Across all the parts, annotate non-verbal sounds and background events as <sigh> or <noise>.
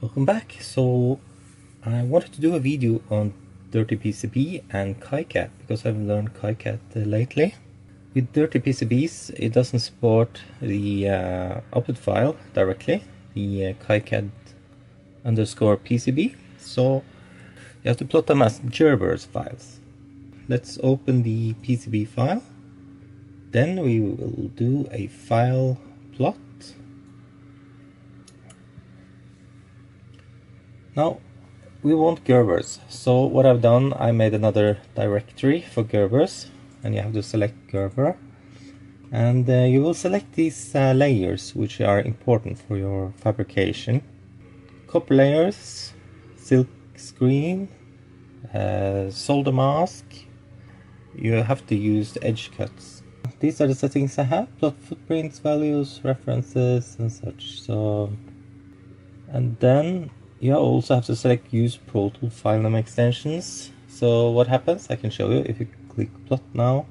Welcome back. So I wanted to do a video on Dirty PCB and KiCad because I've learned KiCad uh, lately. With Dirty PCBs it doesn't support the uh, output file directly, the uh, KiCad underscore PCB, so you have to plot them as Gerber's files. Let's open the PCB file, then we will do a file plot Now we want Gerbers, so what I've done, I made another directory for Gerbers, and you have to select Gerber, and uh, you will select these uh, layers which are important for your fabrication. Copper layers, silk screen, uh, solder mask, you have to use the edge cuts. These are the settings I have, plot footprints, values, references and such, so... And then you also have to select use Protel file extensions. So what happens, I can show you if you click plot now.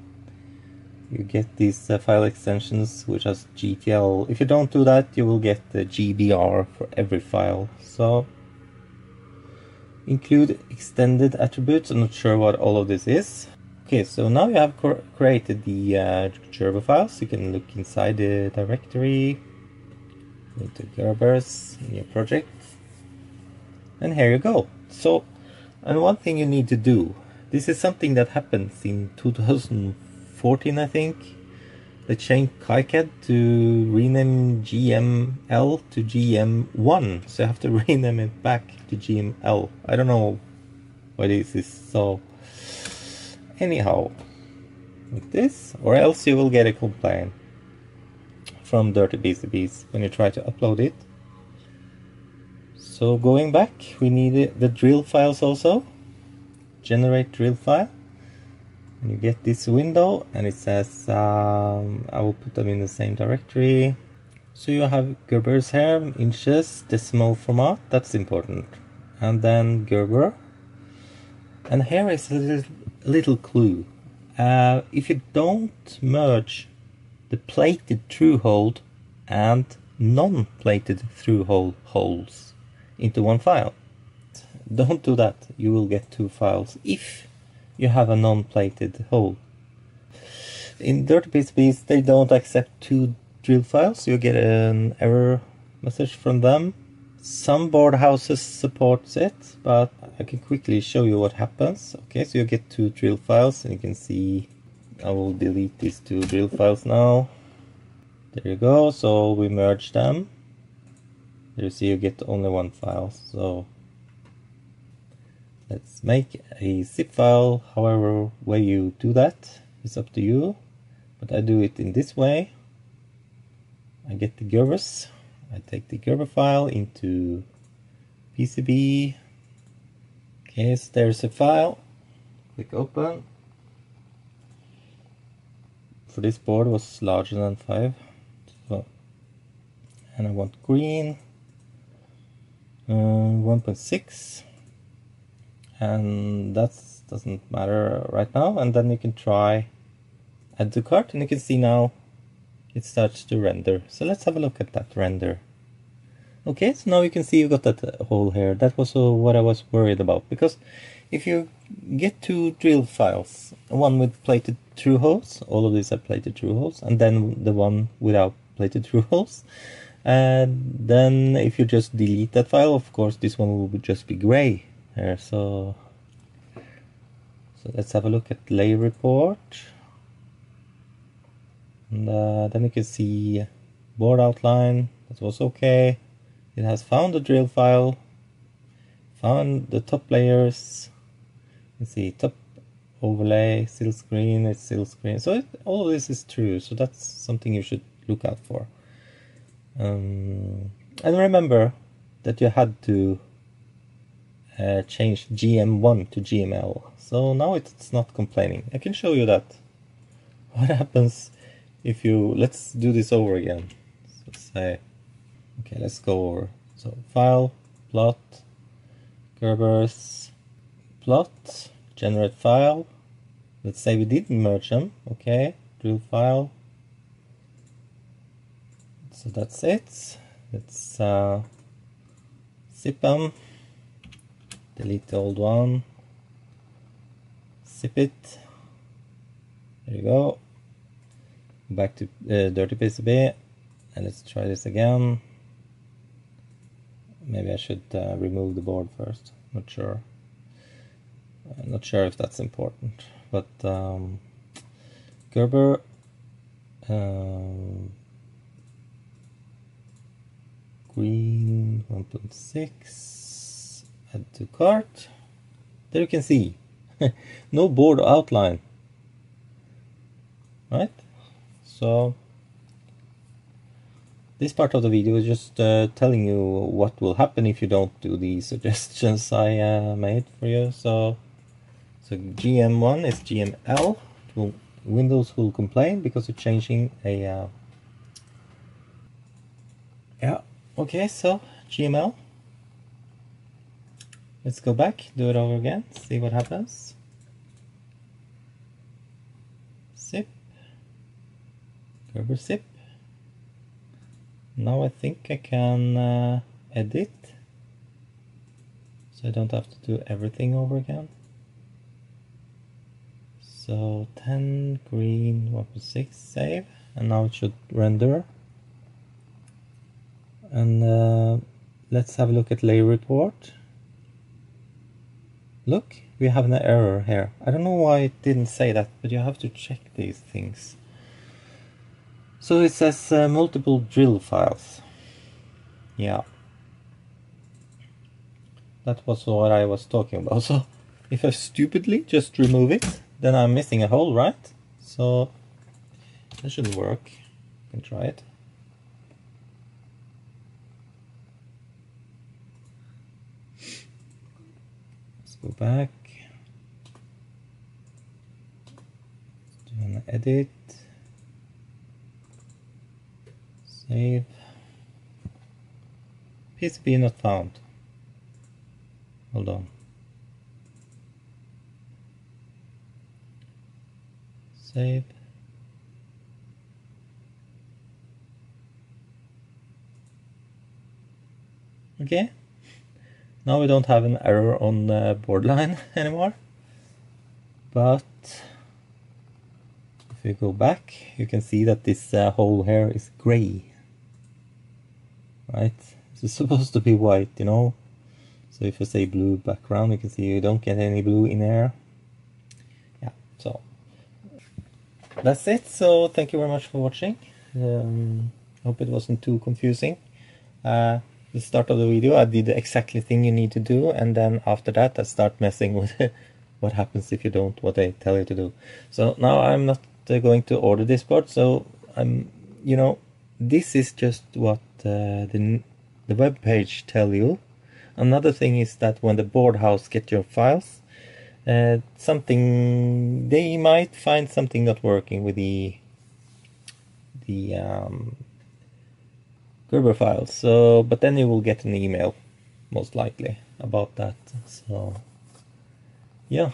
You get these uh, file extensions which has GTL. If you don't do that, you will get the GBR for every file. So include extended attributes. I'm not sure what all of this is. Okay, so now you have created the uh, Gerber files. You can look inside the directory, into Gerbers in your project and here you go. So, and one thing you need to do, this is something that happens in 2014, I think. They changed KiCad to rename GML to GM1, so you have to <laughs> rename it back to GML. I don't know this is so. Anyhow, like this, or else you will get a complaint from Dirty PCBs when you try to upload it. So going back, we need the drill files also. Generate drill file. And you get this window and it says, um, I will put them in the same directory. So you have Gerber's here, inches, decimal format, that's important. And then Gerber. And here is a little, little clue. Uh, if you don't merge the plated through hole and non-plated through hole holes, into one file. Don't do that, you will get two files if you have a non-plated hole. In Dirty PCBs they don't accept two drill files, you get an error message from them. Some board houses supports it, but I can quickly show you what happens. Okay, so you get two drill files and you can see I will delete these two drill files now. There you go, so we merge them you see you get only one file so let's make a zip file. However way you do that is up to you. But I do it in this way. I get the Gerbers I take the Gerber file into PCB okay so there's a file. Click open. For this board was larger than 5 so, and I want green 1.6 and that doesn't matter right now. And then you can try add to cart and you can see now it starts to render. So let's have a look at that render. Okay so now you can see you got that hole here. That was uh, what I was worried about. Because if you get two drill files one with plated through holes all of these are plated through holes and then the one without plated through <laughs> holes and then if you just delete that file of course this one will just be gray here. So so let's have a look at layer report. And uh, then you can see board outline. That was okay. It has found the drill file. Found the top layers. You see top overlay silk screen it's silk screen so it, all this is true. So that's something you should look out for um, and remember that you had to uh, change GM1 to GML. So now it's not complaining. I can show you that. What <laughs> happens if you, let's do this over again. So say, okay, let's go over. So file, plot, Gerbers, plot, generate file. Let's say we didn't merge them, okay, drill file, so that's it. Let's uh, zip them, delete the old one, zip it, there you go, back to uh, dirty PCB, and let's try this again. Maybe I should uh, remove the board first, not sure. I'm not sure if that's important, but um, Gerber um, green 1.6 add to cart. There you can see. <laughs> No board outline. Right? So this part of the video is just uh, telling you what will happen if you don't do the <laughs> suggestions I uh, made for you. So so GM1 is GML Windows will complain because you're changing a uh, yeah Okay, so GML. Let's go back, do it over again, see what happens. Zip. Gerber zip. Now I think I can uh, edit. So I don't have to do everything over again. So 10 green 1.6 save and now it should render and uh, let's have a look at layer report. Look we have an error here. I don't know why it didn't say that but you have to check these things. So it says uh, multiple drill files. Yeah. That was what I was talking about. <laughs> So if I stupidly just remove it then I'm missing a hole right? So that shouldn't work. You can try it go back. Do an edit? Save. PCB not found. Hold on. Save. Okay now we don't have an error on the borderline <laughs> anymore. But if we go back, you can see that this uh, hole here is gray. Right? Is <laughs> supposed to be white, you know? So if I say blue background, you can see you don't get any blue in there. Yeah, so that's it. So thank you very much for watching. Um, hope it wasn't too confusing. Uh, the start of the video I did the exactly thing you need to do and then after that I start messing with <laughs> what happens if you don't what they tell you to do. So now I'm not uh, going to order this part so I'm you know this is just what uh, the, the web page tell you. Another thing is that when the board house get your files uh, something they might find something not working with the the um, Gerber files. So, but then you will get an email, most likely, about that. So, yeah.